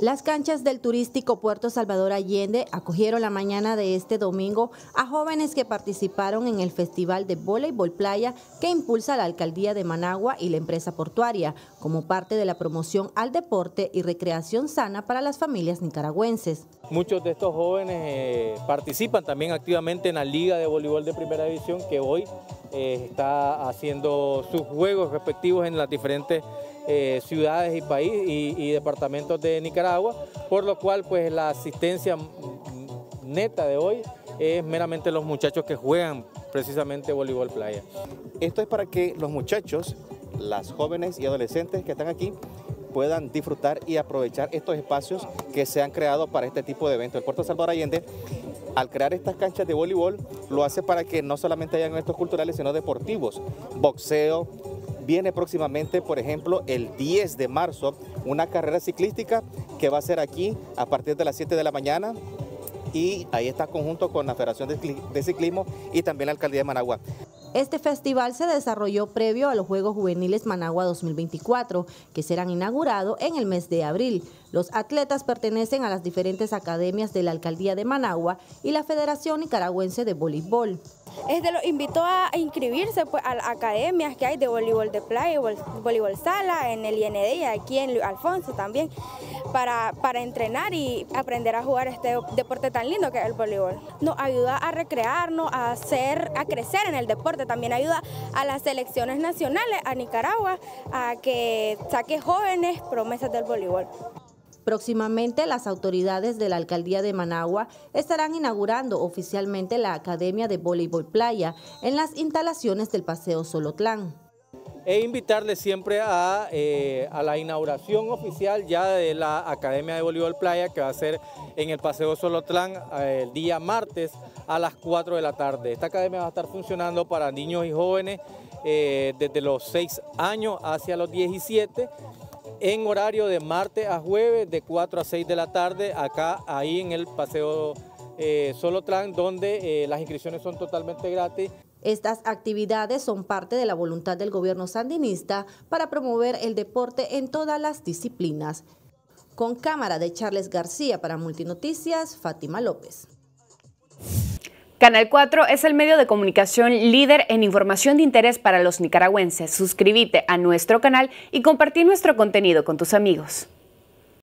Las canchas del turístico Puerto Salvador Allende acogieron la mañana de este domingo a jóvenes que participaron en el Festival de Voleibol Playa que impulsa la Alcaldía de Managua y la empresa portuaria como parte de la promoción al deporte y recreación sana para las familias nicaragüenses. Muchos de estos jóvenes eh, participan también activamente en la Liga de Voleibol de Primera División que hoy eh, está haciendo sus juegos respectivos en las diferentes eh, ciudades y países y, departamentos de Nicaragua, por lo cual pues la asistencia neta de hoy es meramente los muchachos que juegan precisamente voleibol playa. Esto es para que los muchachos, las jóvenes y adolescentes que están aquí puedan disfrutar y aprovechar estos espacios que se han creado para este tipo de eventos. El Puerto Salvador Allende, al crear estas canchas de voleibol, lo hace para que no solamente hayan eventos culturales, sino deportivos, boxeo, Viene próximamente, por ejemplo, el 10 de marzo, una carrera ciclística que va a ser aquí a partir de las 7 de la mañana y ahí está conjunto con la Federación de Ciclismo y también la Alcaldía de Managua. Este festival se desarrolló previo a los Juegos Juveniles Managua 2024, que serán inaugurados en el mes de abril. Los atletas pertenecen a las diferentes academias de la Alcaldía de Managua y la Federación Nicaragüense de Voleibol. Este lo invitó a inscribirse pues, a las academias que hay de voleibol de playa, voleibol sala, en el IND y aquí en Alfonso también, para, para entrenar y aprender a jugar este deporte tan lindo que es el voleibol. Nos ayuda a recrearnos, a, hacer, a crecer en el deporte, también ayuda a las selecciones nacionales, a Nicaragua, a que saque jóvenes promesas del voleibol. Próximamente las autoridades de la alcaldía de Managua estarán inaugurando oficialmente la Academia de Voleibol Playa en las instalaciones del Paseo Solotlán. E invitarle siempre a, eh, a, la inauguración oficial ya de la Academia de Voleibol Playa que va a ser en el Paseo Solotlán eh, el día martes a las 4 de la tarde. Esta academia va a estar funcionando para niños y jóvenes eh, desde los 6 años hacia los 17 en horario de martes a jueves de 4 a 6 de la tarde, acá, ahí en el Paseo eh, Solotlán, donde eh, las inscripciones son totalmente gratis. Estas actividades son parte de la voluntad del gobierno sandinista para promover el deporte en todas las disciplinas. Con cámara de Charles García para Multinoticias, Fátima López. Canal 4 es el medio de comunicación líder en información de interés para los nicaragüenses. Suscríbete a nuestro canal y compartir nuestro contenido con tus amigos.